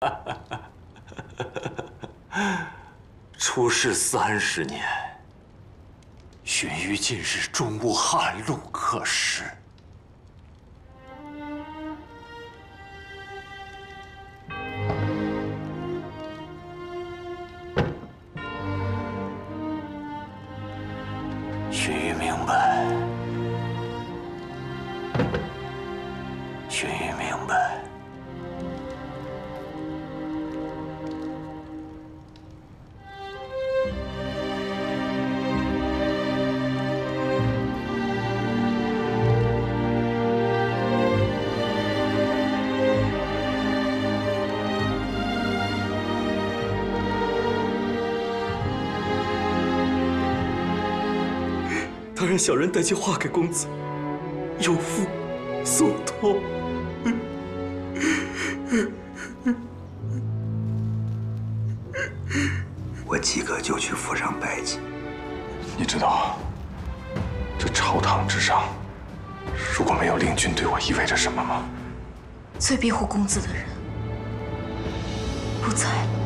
哈哈哈出世三十年，荀彧近日终无汉路可食。荀彧明白，荀彧明白。他让小人带句话给公子，有负所托。我即刻就去府上拜祭。你知道，这朝堂之上，如果没有令君，对我意味着什么吗？最庇护公子的人不在了。